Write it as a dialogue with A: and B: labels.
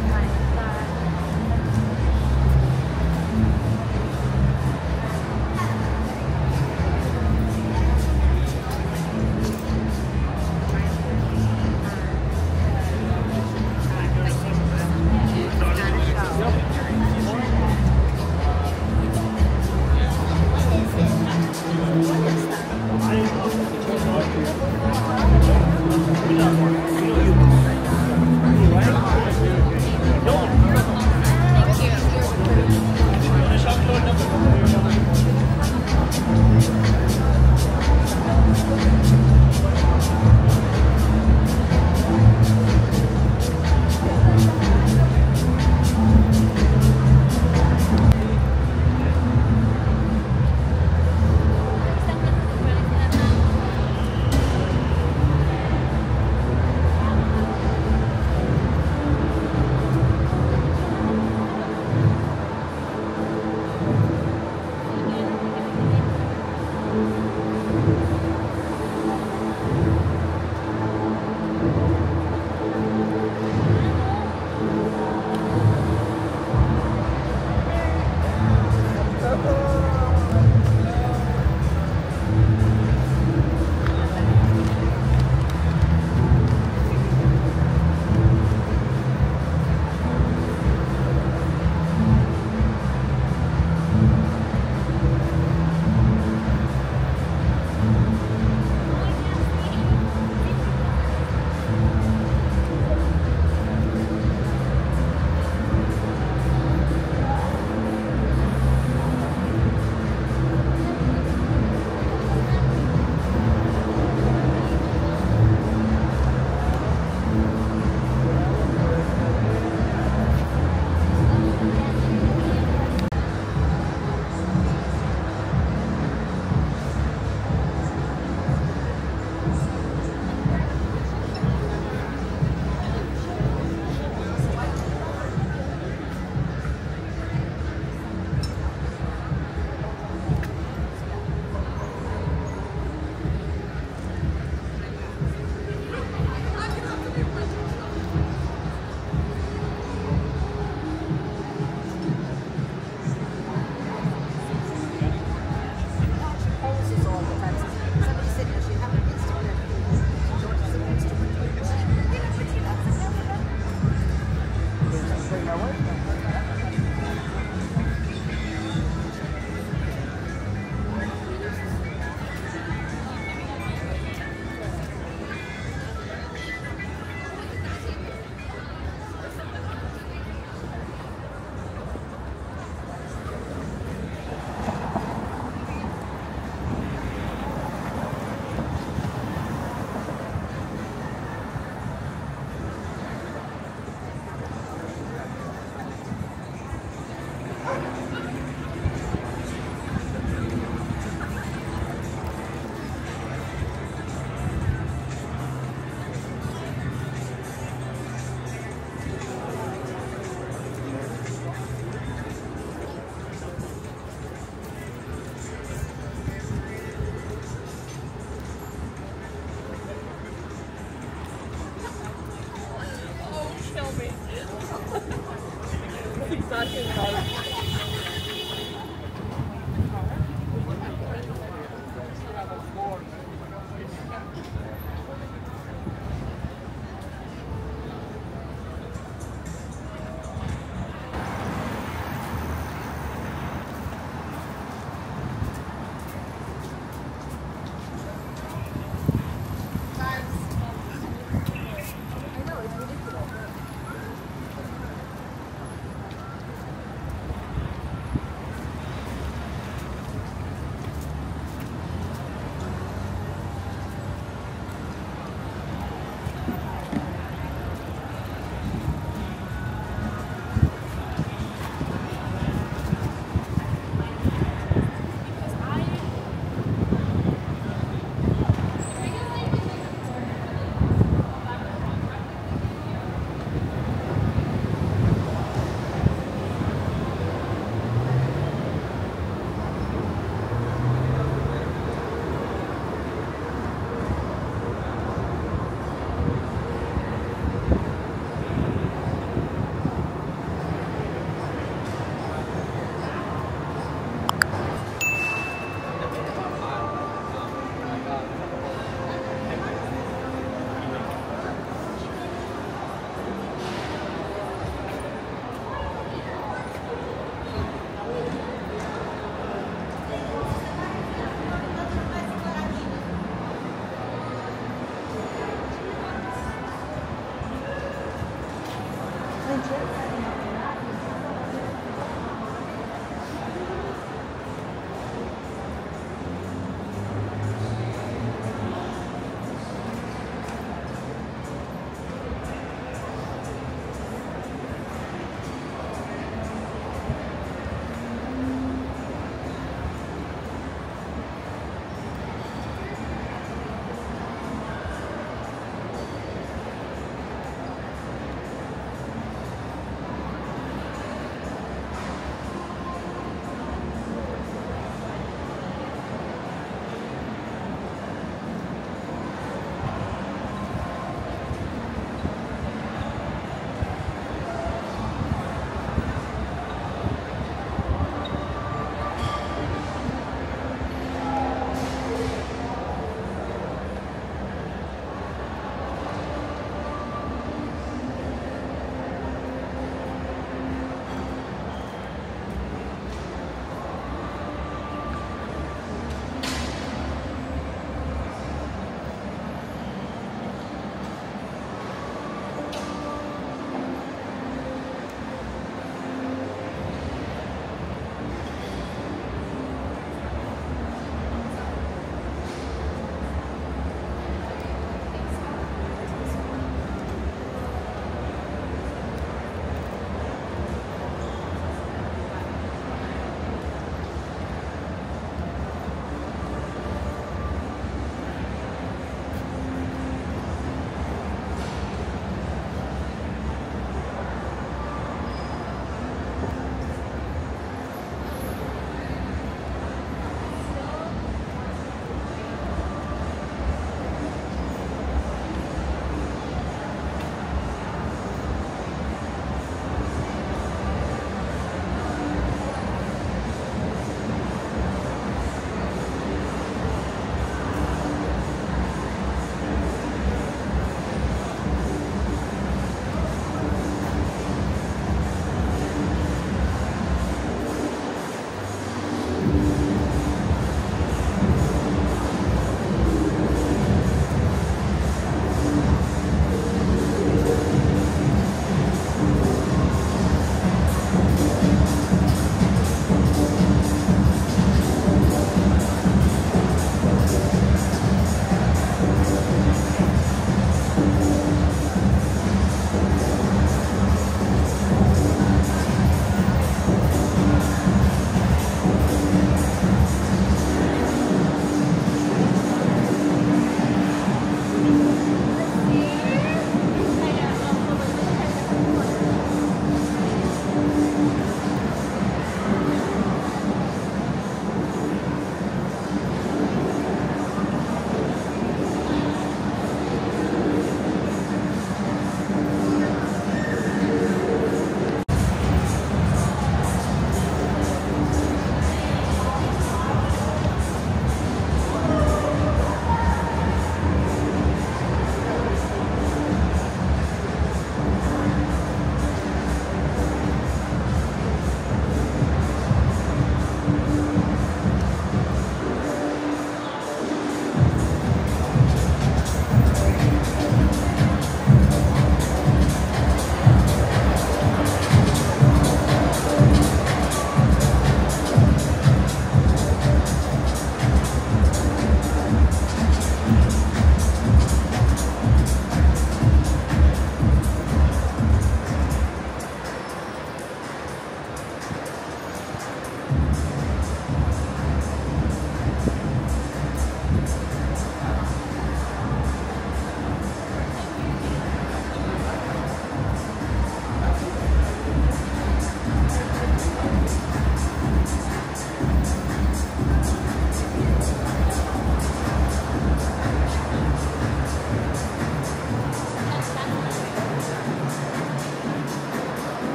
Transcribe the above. A: time.